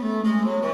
Música